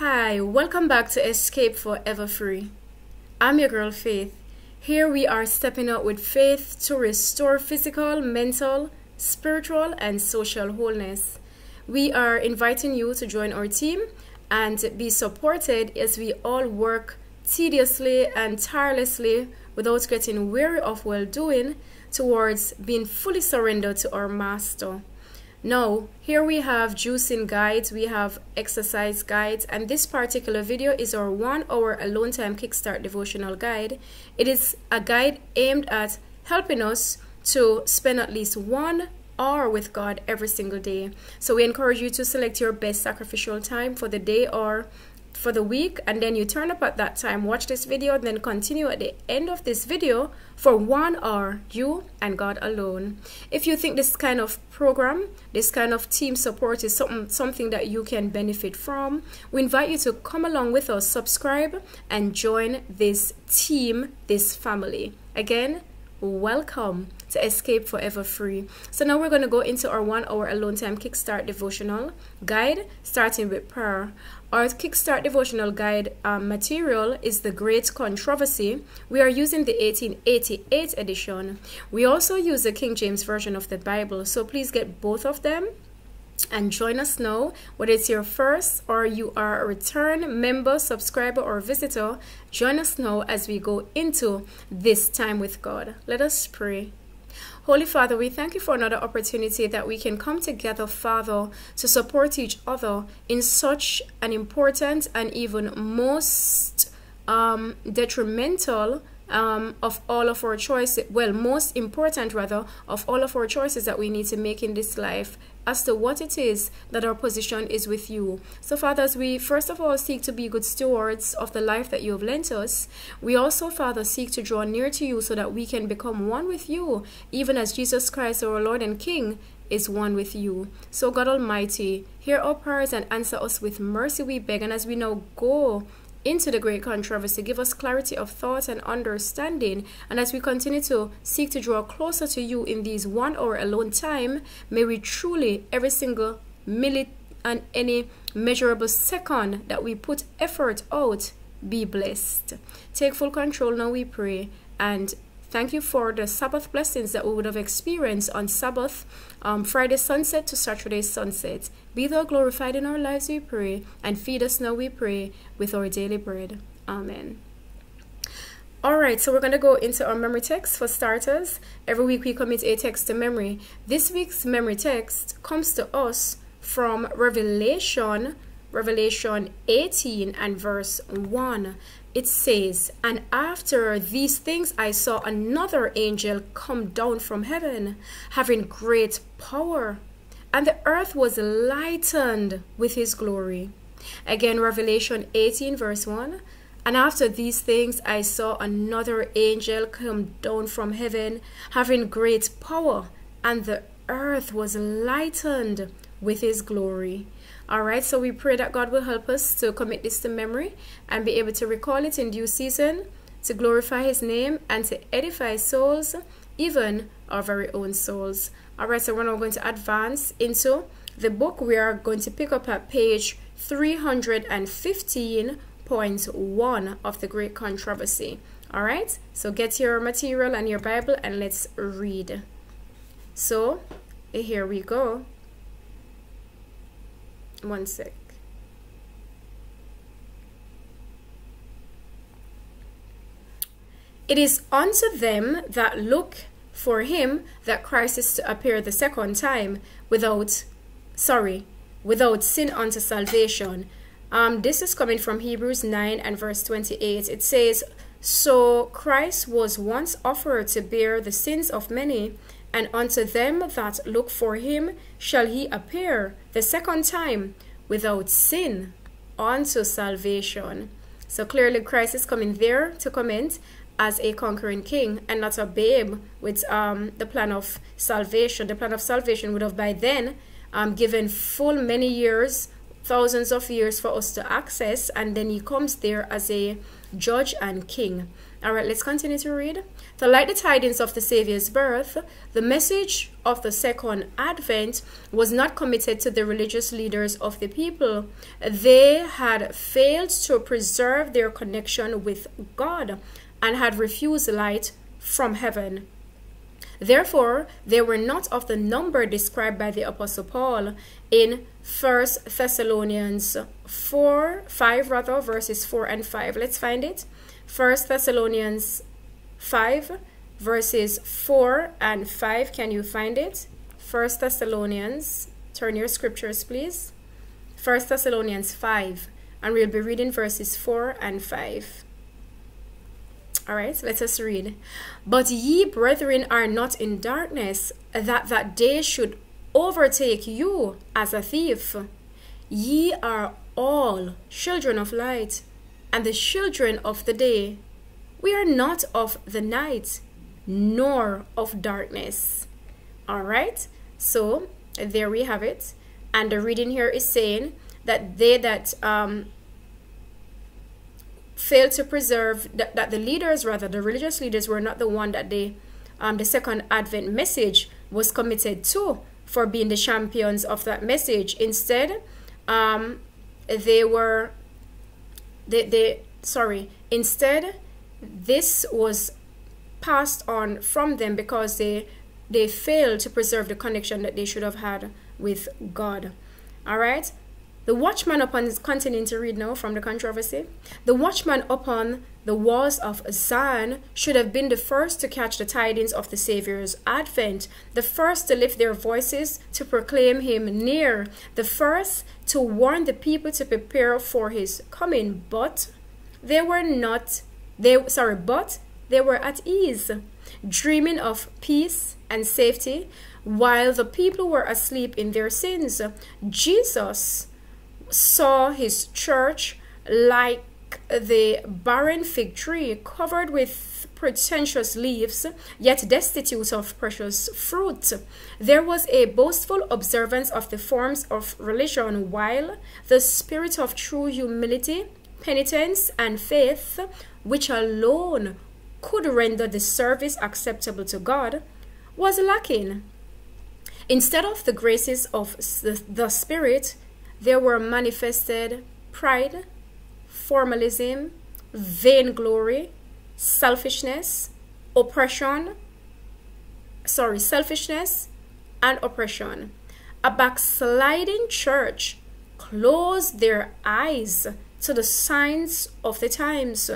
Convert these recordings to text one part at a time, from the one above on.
Hi, welcome back to Escape Forever Free. I'm your girl Faith. Here we are stepping out with faith to restore physical, mental, spiritual, and social wholeness. We are inviting you to join our team and be supported as we all work tediously and tirelessly without getting weary of well doing towards being fully surrendered to our Master. Now, here we have juicing guides, we have exercise guides, and this particular video is our one hour alone time kickstart devotional guide. It is a guide aimed at helping us to spend at least one hour with God every single day. So we encourage you to select your best sacrificial time for the day or for the week and then you turn up at that time watch this video then continue at the end of this video for one hour you and god alone. If you think this kind of program this kind of team support is something something that you can benefit from we invite you to come along with us subscribe and join this team this family. Again welcome to escape forever free so now we're going to go into our one hour alone time kickstart devotional guide starting with prayer our Kickstart devotional guide um, material is The Great Controversy. We are using the 1888 edition. We also use the King James Version of the Bible, so please get both of them and join us now. Whether it's your first or you are a return member subscriber or visitor join us now as we go into this time with god. Let us pray. Holy Father, we thank you for another opportunity that we can come together, Father, to support each other in such an important and even most um, detrimental um, of all of our choices, well, most important rather, of all of our choices that we need to make in this life as to what it is that our position is with you. So, Father, as we first of all seek to be good stewards of the life that you have lent us, we also, Father, seek to draw near to you so that we can become one with you, even as Jesus Christ, our Lord and King, is one with you. So, God Almighty, hear our prayers and answer us with mercy, we beg. And as we now go into the great controversy. Give us clarity of thought and understanding. And as we continue to seek to draw closer to you in these one hour alone time, may we truly, every single minute and any measurable second that we put effort out, be blessed. Take full control now, we pray. And Thank you for the Sabbath blessings that we would have experienced on Sabbath, um, Friday sunset to Saturday sunset. Be thou glorified in our lives, we pray, and feed us now, we pray, with our daily bread. Amen. All right, so we're going to go into our memory text for starters. Every week we commit a text to memory. This week's memory text comes to us from Revelation, Revelation 18 and verse 1 it says, And after these things I saw another angel come down from heaven, having great power, and the earth was lightened with his glory. Again, Revelation 18, verse 1. And after these things I saw another angel come down from heaven, having great power, and the earth was lightened with his glory. All right, so we pray that God will help us to commit this to memory and be able to recall it in due season, to glorify His name, and to edify souls, even our very own souls. All right, so we're now going to advance into the book. We are going to pick up at page 315.1 of the Great Controversy. All right, so get your material and your Bible and let's read. So, here we go. One sec. It is unto them that look for him that Christ is to appear the second time without, sorry, without sin unto salvation. Um, this is coming from Hebrews 9 and verse 28. It says, So Christ was once offered to bear the sins of many, and unto them that look for him shall he appear the second time without sin unto salvation. So clearly Christ is coming there to comment as a conquering king and not a babe with um, the plan of salvation. The plan of salvation would have by then um, given full many years thousands of years for us to access, and then he comes there as a judge and king. All right, let's continue to read. To light the tidings of the Savior's birth, the message of the second advent was not committed to the religious leaders of the people. They had failed to preserve their connection with God and had refused light from heaven. Therefore, they were not of the number described by the Apostle Paul in 1 Thessalonians 4, 5 rather, verses 4 and 5. Let's find it. 1 Thessalonians 5, verses 4 and 5. Can you find it? 1 Thessalonians, turn your scriptures, please. 1 Thessalonians 5, and we'll be reading verses 4 and 5. All right, let us read. But ye, brethren, are not in darkness, that that day should overtake you as a thief. Ye are all children of light and the children of the day. We are not of the night, nor of darkness. All right, so there we have it. And the reading here is saying that they that um, failed to preserve that, that the leaders rather the religious leaders were not the one that they um, the second advent message was committed to for being the champions of that message. Instead um, they were they, they sorry instead this was passed on from them because they they failed to preserve the connection that they should have had with god. All right the watchman upon continuing to read now from the controversy. The watchman upon the walls of Zion should have been the first to catch the tidings of the Saviour's advent, the first to lift their voices to proclaim him near, the first to warn the people to prepare for his coming. But they were not they sorry, but they were at ease, dreaming of peace and safety, while the people were asleep in their sins. Jesus saw his church like the barren fig tree covered with pretentious leaves, yet destitute of precious fruit. There was a boastful observance of the forms of religion, while the spirit of true humility, penitence, and faith, which alone could render the service acceptable to God, was lacking. Instead of the graces of the Spirit, there were manifested pride, formalism, vainglory, selfishness, oppression, sorry, selfishness and oppression. A backsliding church closed their eyes to the signs of the times.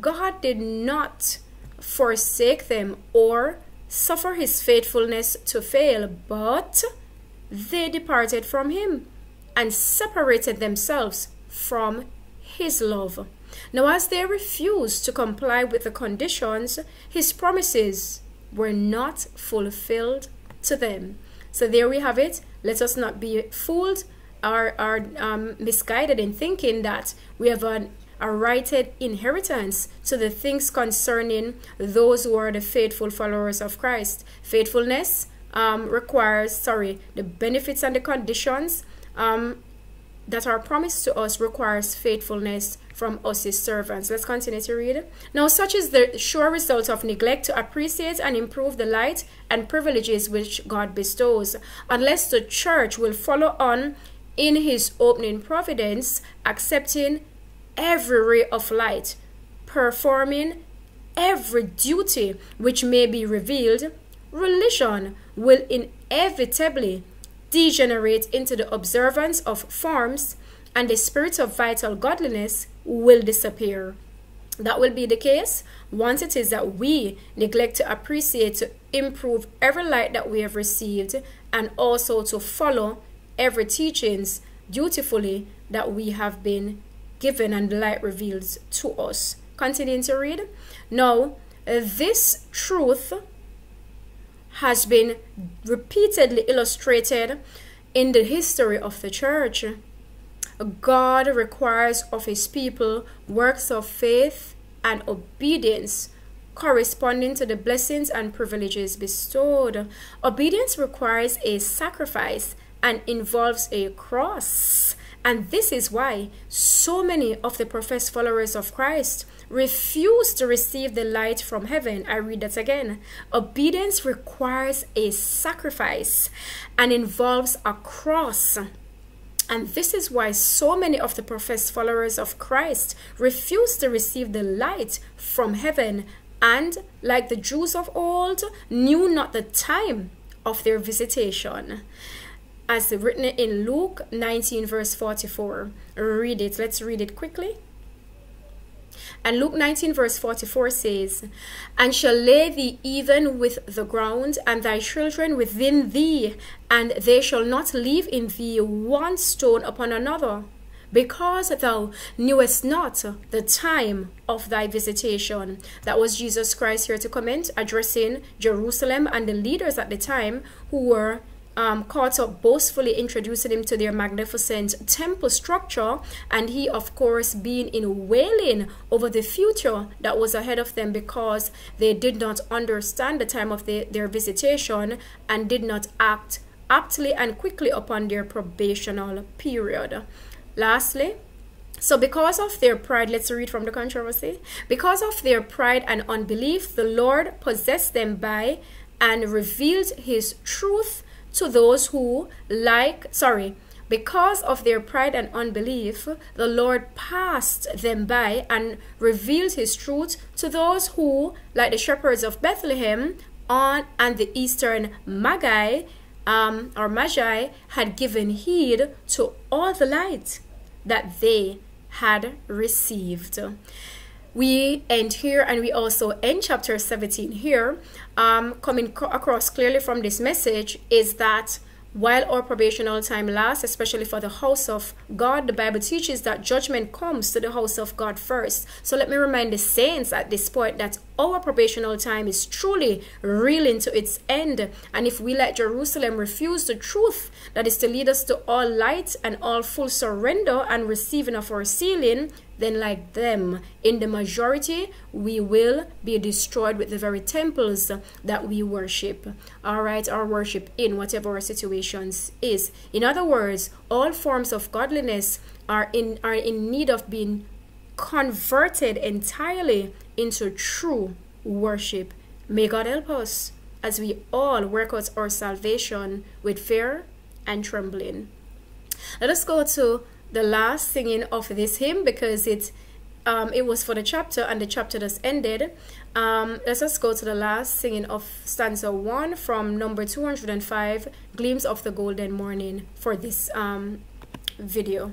God did not forsake them or suffer his faithfulness to fail, but they departed from him and separated themselves from his love. Now, as they refused to comply with the conditions, his promises were not fulfilled to them. So, there we have it. Let us not be fooled or, or um, misguided in thinking that we have an, a righted inheritance to the things concerning those who are the faithful followers of Christ. Faithfulness um, requires, sorry, the benefits and the conditions um, that are promised to us requires faithfulness from us his servants. Let's continue to read. Now such is the sure result of neglect to appreciate and improve the light and privileges which God bestows. Unless the church will follow on in his opening providence, accepting every ray of light, performing every duty which may be revealed, religion will inevitably degenerate into the observance of forms, and the spirit of vital godliness will disappear. That will be the case once it is that we neglect to appreciate, to improve every light that we have received, and also to follow every teachings dutifully that we have been given and the light reveals to us. Continuing to read. Now, this truth has been repeatedly illustrated in the history of the church. God requires of his people works of faith and obedience corresponding to the blessings and privileges bestowed. Obedience requires a sacrifice and involves a cross. And this is why so many of the professed followers of Christ refuse to receive the light from heaven. I read that again. Obedience requires a sacrifice and involves a cross. And this is why so many of the professed followers of Christ refuse to receive the light from heaven and, like the Jews of old, knew not the time of their visitation. As written in Luke 19, verse 44. Read it. Let's read it quickly. And Luke 19, verse 44 says, And shall lay thee even with the ground, and thy children within thee, and they shall not leave in thee one stone upon another, because thou knewest not the time of thy visitation. That was Jesus Christ here to comment, addressing Jerusalem and the leaders at the time who were um, caught up boastfully introducing him to their magnificent temple structure, and he, of course, being in wailing over the future that was ahead of them because they did not understand the time of the, their visitation and did not act aptly and quickly upon their probational period. Lastly, so, because of their pride, let's read from the controversy. Because of their pride and unbelief, the Lord possessed them by and revealed his truth to those who, like, sorry, because of their pride and unbelief, the Lord passed them by and revealed his truth to those who, like the shepherds of Bethlehem on and the eastern Magi, um, or Magi, had given heed to all the light that they had received we end here and we also end chapter 17 here um, coming across clearly from this message is that while our probational time lasts, especially for the house of God, the Bible teaches that judgment comes to the house of God first. So let me remind the saints at this point that our probational time is truly reeling to its end. And if we let Jerusalem refuse the truth that is to lead us to all light and all full surrender and receiving of our sealing, then like them, in the majority, we will be destroyed with the very temples that we worship. All right, our worship in whatever our situations is. In other words, all forms of godliness are in are in need of being converted entirely into true worship. May God help us as we all work out our salvation with fear and trembling. Let us go to the last singing of this hymn because it um, it was for the chapter and the chapter just ended. Um, let's just go to the last singing of stanza one from number 205, Gleams of the Golden Morning for this um, video,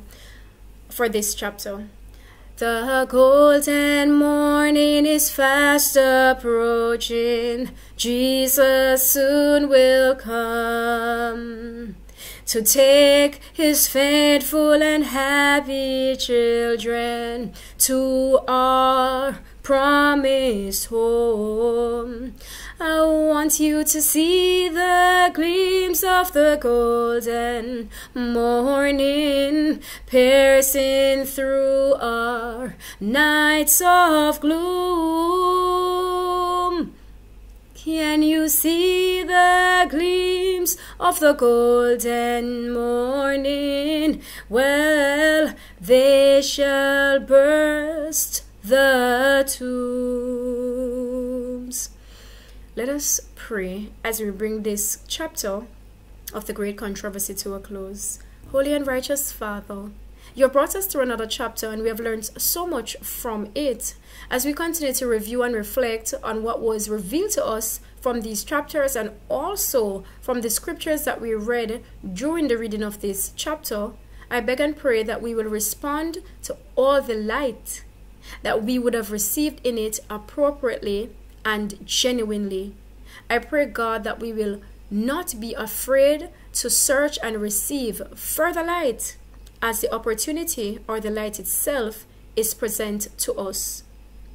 for this chapter. The golden morning is fast approaching, Jesus soon will come to take his faithful and happy children to our promised home. I want you to see the gleams of the golden morning piercing through our nights of gloom. Can you see the gleams of the golden morning? Well, they shall burst the tombs. Let us pray as we bring this chapter of the great controversy to a close. Holy and righteous Father, you have brought us through another chapter and we have learned so much from it. As we continue to review and reflect on what was revealed to us from these chapters and also from the scriptures that we read during the reading of this chapter, I beg and pray that we will respond to all the light that we would have received in it appropriately and genuinely. I pray, God, that we will not be afraid to search and receive further light as the opportunity or the light itself is present to us.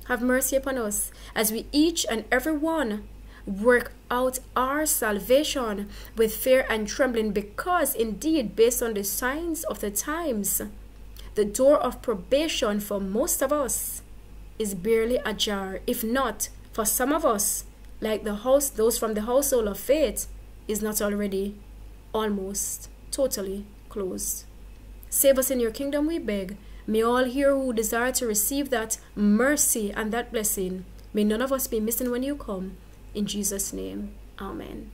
Have mercy upon us as we each and every one work out our salvation with fear and trembling because indeed based on the signs of the times the door of probation for most of us is barely ajar if not for some of us like the house those from the household of faith is not already almost totally closed Save us in your kingdom, we beg. May all here who desire to receive that mercy and that blessing, may none of us be missing when you come. In Jesus' name, amen.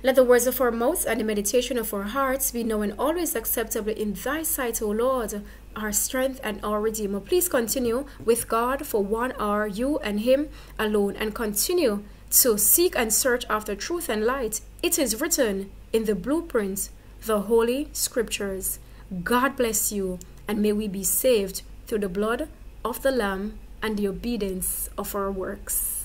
Let the words of our mouths and the meditation of our hearts be known and always acceptable in thy sight, O Lord, our strength and our Redeemer. Please continue with God for one hour, you and Him alone, and continue to seek and search after truth and light. It is written in the blueprint, the Holy Scriptures. God bless you, and may we be saved through the blood of the Lamb and the obedience of our works.